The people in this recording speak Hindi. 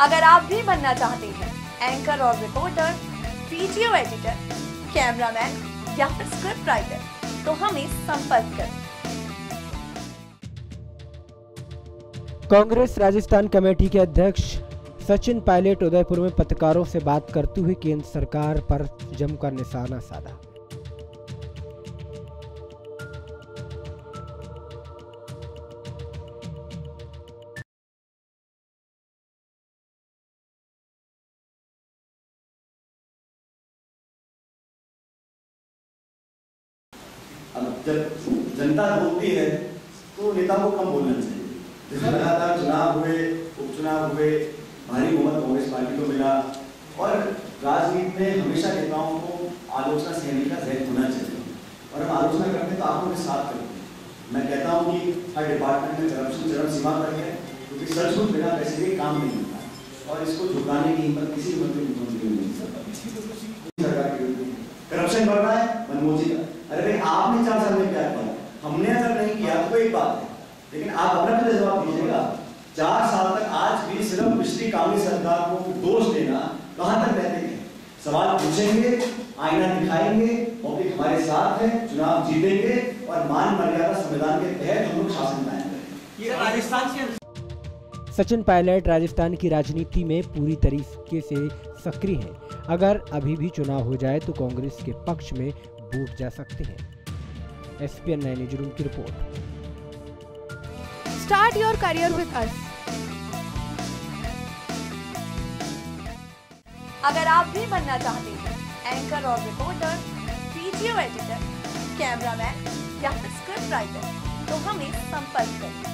बनना चाहते हैं एंकर और रिपोर्टर वीडियो एडिटर कैमरामैन या फिर स्क्रिप्ट राइटर तो हमें संपर्क करें। कांग्रेस राजस्थान कमेटी के अध्यक्ष सचिन पायलट उदयपुर में पत्रकारों से बात करते हुए केंद्र सरकार पर जमकर निशाना साधा। जब जनता बोलती है तो नेता को कम बोलना चाहिए। जैसे लगातार चुनाव हुए, उपचुनाव हुए, भारी बहुमत कांग्रेस पार्टी को मिला, और राजनीति में हमेशा नेताओं को आलोचना सहने का जहर होना चाहिए। और हम आलोचना करते तो आँखों के साथ करते हैं। मैं कहता हूँ कि हर डिपार्टमेंट में करप्शन चरम सीमा पर है, क्योंकि सचमुच बिना पैसे के काम नहीं होता। और इसको झुकाने की हिम्मत किसी मंत्री मुख्यमंत्री नहीं सकता की करप्शन बढ़ रहा है, मनमोजी का अरे भाई आपने चार साल में क्या किया हमने अगर नहीं किया तो कोई बात है लेकिन आप अपना पहले जवाब दीजिएगा। चार साल तक आज भी सिर्फ़ पिछली कांग्रेस सरकार को दोष देना कहाँ तक रहते हैं? सवाल पूछेंगे, आईना दिखाएँगे पब्लिक हमारे साथ है, चुनाव जीतेंगे और मान मर्यादा संविधान के तहत हम लोग शासन ये राजस्थान के सचिन पायलट राजस्थान की राजनीति में पूरी तरीके से सक्रिय हैं। अगर अभी भी चुनाव हो जाए तो कांग्रेस के पक्ष में वोट जा सकते हैं। एसपीएन नई न्यूज़ रूम की रिपोर्ट। Start your career with us. अगर आप भी बनना चाहते हैं एंकर और रिपोर्टर वीडियो एडिटर कैमरामैन या स्क्रिप्ट राइटर तो हमें संपर्क करें।